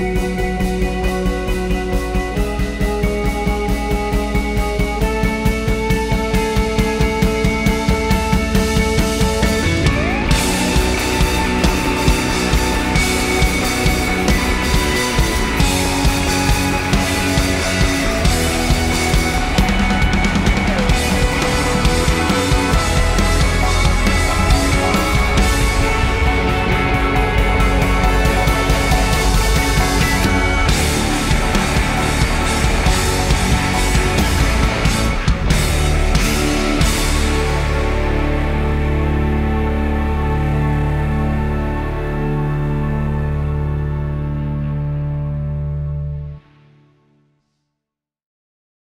you